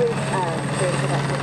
was um.